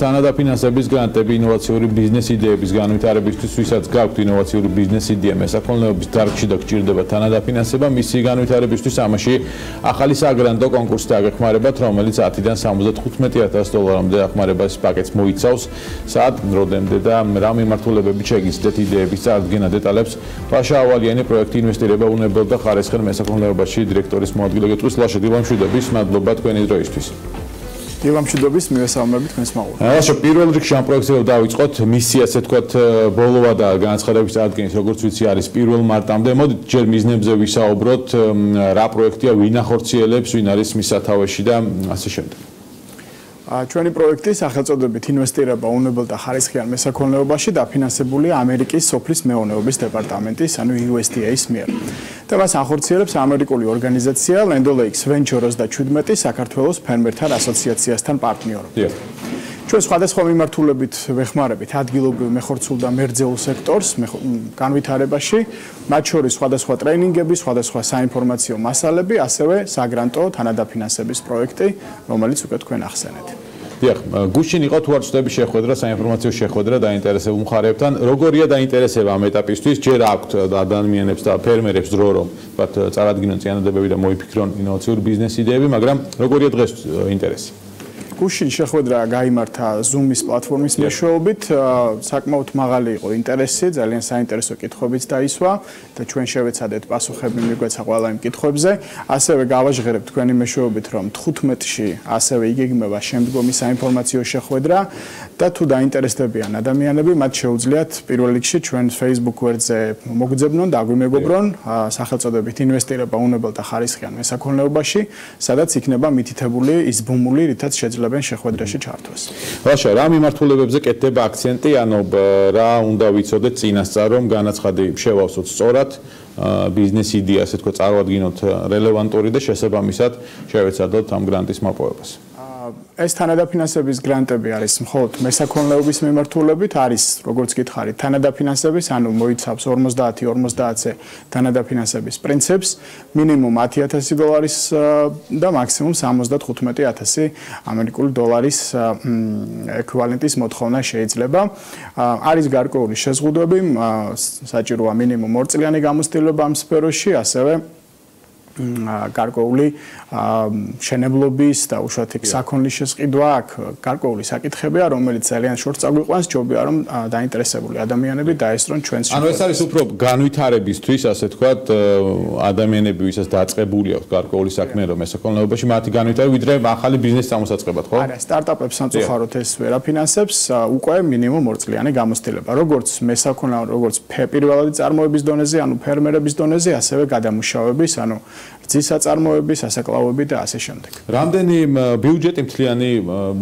თანადაფინანსების გრანტები ინოვაციური ბიზნეს იდეების განვითარებისთვის, ვისაც გაქვთ ინოვაციური ბიზნეს იდეა მესაქონლეობის დარგში და გჭირდება თანადაფინანსება, მისი განვითარებისთვის ამაში ახალი საგრანტო კონკურსი დაგეხმარებათ, რომელიც 10-დან 75000 დოლარამდე ახმარებას პაკეტს მოიცავს. საათ დროდემდე და რა მიმართულებებით შეგიძლიათ იდეების წარდგენა დეტალებს ფაშა ავალიანი პროექტი ინვესტირება უნებელ და ხარისხენ მესაქონლეობაში დირექტორის მოადგილე გეტყვის ლაშა დილამშვიდობის მადლობა თქვენი დროისთვის. დილამშვიდობის მივესალმები თქვენს მაყურებელს. ახლა პირველ რიგში ამ პროექტზე დავიწყოთ მისი ასე თქვათ ბოლოვა და განცხადების წარდგენის როგორც ვიცი არის 1 მარტამდე. მოდით ჯერ მიზნებზე ვისაუბროთ, რა პროექტია, ვინ ახორციელებს, ვინ არის მის სათავეში და ასე შემდეგ. ჩვენი პროექტი სახელწოდებით ინვესტირება უნებელ და ხარისხიან მესაქონლეობაში დაფინანსებულია ამერიკის სოფლის მეურნეობის დეპარტამენტის, ანუ USDA-ის მიერ. და მას ახორციელებს ამერიკული ორგანიზაცია Land O'Lakes Ventures და 17 საქართველოს ფერმერთა ასოციაციასთან პარტნიორობით. ჩვენ სხვადასხვა მიმართულებით ვეხმარებით ადგილობრივ მეხორცულ და მერძეულ სექტორს განვითარებაში, მათ შორის სხვადასხვა ტრეინინგები, სხვადასხვა საინფორმაციო მასალები, ასევე საგრანტო თანადაფინანსების პროექტი, რომელიც უკვე თქვენ ახსენეთ. დიახ, გუშინ იყო თუ არ ვწდები შეხვედრა, საინფორმაციო შეხვედრა დაინტერესებულ მხარეებთან. როგორია დაინტერესება ამ ეტაპისთვის? ჯერ აქვთ ადამიანებს და ფერმერებს დრო რომ ვთქვათ, წარადგინონ წინადადებები და მოიფიქრონ ინოვაციური ბიზნეს იდეები, მაგრამ როგორია დღეს ინტერესი? გუშინ შეხვედრა გამართა Zoom-ის პლატფორმის მეშვეობით, საკმაოდ მაღალი იყო ინტერესი, ძალიან საინტერესო კითხვებიც დაისვა და ჩვენ შევეცადეთ პასუხები მიგვეცა ყველა იმ კითხვებზე. ასევე გავაჟღერებ თქვენი მეშვეობით, რომ 15-ში ასევე იგეგმება შემდგომი საინფორმაციო შეხვედრა და თუ დაინტერესდებიან ადამიანები, მათ შეუძლიათ პირველ რიგში ჩვენ Facebook გვერდზე მოგძებნონ და აგვიმეგობრონ სახელწოდებით ინვესტირება უნებელ და ხარისხიან მესაქონლეობაში, სადაც იქნება მითითებული ის ბუმული, რითაც შეძლება იღებენ შეხვედრაში ჩართვას. რაშა, რა მიმართულებებზე კეთდება აქცენტი, ანუ რა უნდა ვიცოდეთ წინასწარ, რომ განაცხადი შევავსოთ სწორად ბიზნეს იდეა, ასე თქვა, წარმოადგინოთ რელევანტური და შესაბამისად შევეცადოთ ამ გრანტის მოპოვებას. ეს თანადაფინანსების გრანტები არის მხოლოდ მესაქონლეობის მიმართულებით, არის როგორც გითხარით, თანადაფინანსების, ანუ მოიცავს 50-50-ზე თანადაფინანსების პრინციპს, მინიმუმ 10000 დოლარის და მაქსიმუმ 75000 ამერიკული დოლარის ეკვივალენტის მოთხოვნა შეიძლება. არის გარკვეული შეზღუდვები, საჭიროა მინიმუმ 2 წლიანი გამოცდილება ამ სფეროში, ასევე გარკვეული შენებლობის და უშუალოდ იქ საქონლის შესყიდვა აქ გარკვეული საკითხებია რომელიც ძალიან შორს წაგვიყვანს ჯობია რომ დაინტერესებული ადამიანები დაესწრონ ჩვენს ანუ ეს არის უფრო განვითარებისთვის ასე თქვათ ადამიანები ვისაც დაწყებული აქვს გარკვეული საქმე რომ ესაკონლეობაში მათი განვითარება ვიდრე ახალი ბიზნეს სამოსაწყებად ხო? არა სტარტაპებს სამწუხაროდ ეს ვერაფინანსებს უკვე მინიმუმ 2 წლიანი გამოცდილება როგორც მესაქონლეო როგორც პირველადი წარმოების დონეზე ანუ ფერმერების დონეზე ასევე გადამუშავების ანუ რძის საწარმოების, ასაკლავები და ასე შემდეგ. რამდენი ბიუჯეტი მთლიანი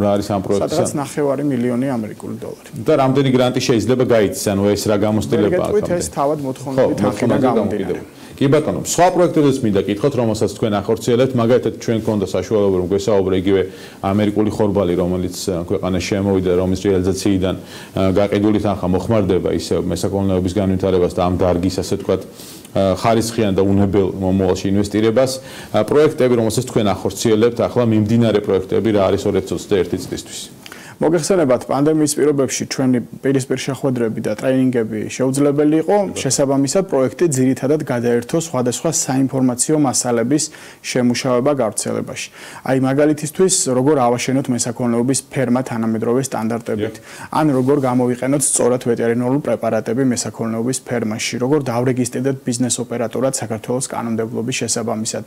რა არის ამ პროექტის? სადაც 9 მილიონი ამერიკული დოლარი. და რამდენი გრანტი შეიძლება გაიცეს, ანუ ეს რა გამოსტილებაა? მე გეტყვით ეს თავად მოთხოვნით ახლა გამოდიდება. კი ბატონო, სხვა პროექტებიც მინდა კითხოთ, რომელსაც თქვენ ახორციელებთ, მაგალითად ჩვენ გქონდა საშუალება რომ გვესაუბრე იგივე ამერიკული ხორბალი, რომელიც ქვეყანაში შემოვიდა, რომის რეალიზაციიდან გაყიდული თანხა მოხმარდება ისე მესაქონლეობის განვითარებას და ამ დარგის ასე თქვათ ხარისხიან და უნებელ მომავალში ინვესტირებას. პროექტები, რომელსაც თქვენ ახორციელებთ, ახლა მიმდინარე პროექტები რა არის 2021 წლისთვის? მოგეხსენებათ პანდემიის პირობებში ჩვენი პირისპირ შეხვედრები და ტრეინინგები შეუძლებელი იყო შესაბამისად პროექტი ძირითადად გადაერთო სხვადასხვა საინფორმაციო მასალების შემუშავება გავრცელებაში. აი მაგალითისთვის როგორ ავაშენოთ მესაქონლეობის ფერმა თანამედროვე სტანდარტებით? ან როგორ გამოვიყენოთ სწორად ვეტერინარული პრეპარატები მესაქონლეობის ფერმაში? როგორ დავრეგისტრირდეთ ბიზნეს ოპერატორად საქართველოს კანონმდებლობის შესაბამისად?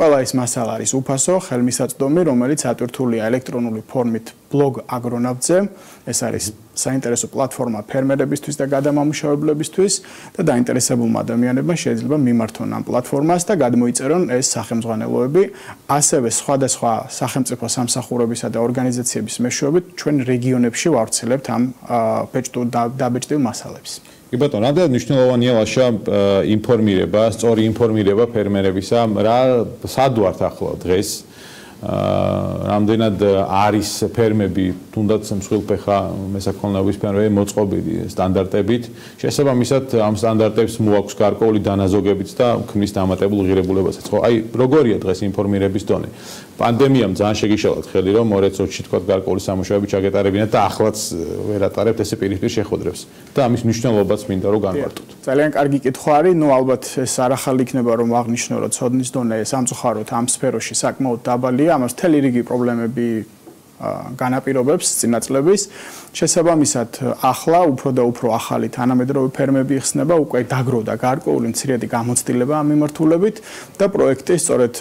ყველა ეს მასალა არის უფასო ხელმისაწვდომი რომელიც ატვირთულია ელექტრონული ფორმით blog agronavtze ეს არის საინტერესო პლატფორმა ფერმერებისთვის და გადამამუშავებლებისთვის და დაინტერესებულმა ადამიანებმა შეიძლება მიმართონ ამ პლატფორმას და გადმოიწერონ ეს სახელმძღვანელოები ასევე სხვადასხვა სახელმწიფო სამსახურებისა და ორგანიზაციების მეშვეობით ჩვენ რეგიონებში ვავრცელებთ ამ ფეჭტუ დაბეჭდილ მასალებს. კი ბატონო, რამდენად მნიშვნელოვანია ლაშა ინფორმირება, სწორი ინფორმირება ფერმერებისა, რა სად ვართ ახლა დღეს? რამდენად არის ფერმები თუნდაც მსხვილფეხა მესაქონლეობის ფერმები მოწყობილი სტანდარტებით. შესაბამისად ამ სტანდარტებს მოაქვს გარკვეული დანაზოგებიც და ქმნის დამატებულ ღირებულებასაც. ხო აი როგორია დღეს ინფორმირების დონე? პანდემიამ ძალიან შეგიშალათ ხელი რომ მორეცოჩი თქვა გარკვეული სამუშაოები ჩაგეტარებინა და ახლაც ვერ ატარებთ ესე პირისპირ შეხვედრებს. და ამის მნიშვნელობაც მინდა რომ განვარტოთ. ძალიან კარგი კითხვა არის. ნუ ალბათ ეს არახალი იქნება რომ აღნიშნო რომ ცოდნის დონე სამწუხაროდ ამ სფეროში საკმაოდ დაბალია ამას მთელი რიგი პრობლემები განაპირობებს წინაწლების. შესაბამისად ახლა უფრო და უფრო ახალი თანამედროვე ფერმები იხსნება უკვე დაგროვდა გარკვეული მცირედი გამოცდილება ამ მიმართულებით და პროექტი სწორედ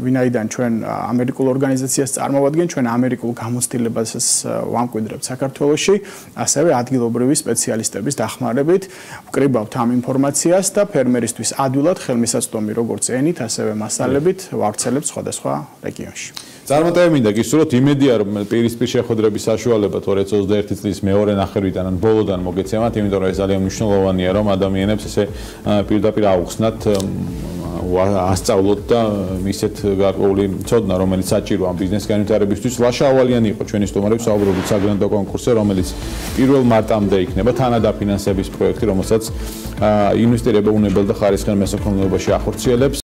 ვინაიდან ჩვენ ამერიკულ ორგანიზაციას წარმოვადგენთ ჩვენ ამერიკულ გამოცდილებას ვამკვიდრებთ საქართველოში ასევე ადგილობრივი სპეციალისტების დახმარებით. ვკრიბავთ ამ ინფორმაციას და ფერმერისთვის ადვილად ხელმისაწვდომი როგორც ენით ასევე მასალებით ვავრცელებთ სხვადასხვა რეგიონში წარმატებინა გისურვოთ იმედია რომ პირისპირ შეხვედრების საშუალება 2021 წლის მეორე ნახევრიდან ან ბოლოდან მოგეცემათ იმიტომ რომ ეს ძალიან მნიშვნელოვანია რომ ადამიანებს ესე პირდაპირ აუხსნათ ასწავლოთ და მისეთ გარკვეული ცოდნა რომელიც საჭირო ამ ბიზნეს განვითარებისთვის ლაშავალიანი იყო. ჩვენი სტუმრები საუბრობთ საგრანდო კონკურსზე რომელიც 1 მარტამდე იქნება თანადაფინანსების პროექტი რომელსაც ინვესტორები უნებელ და ხარისხიან მესაქონლეობაში ახორციელებს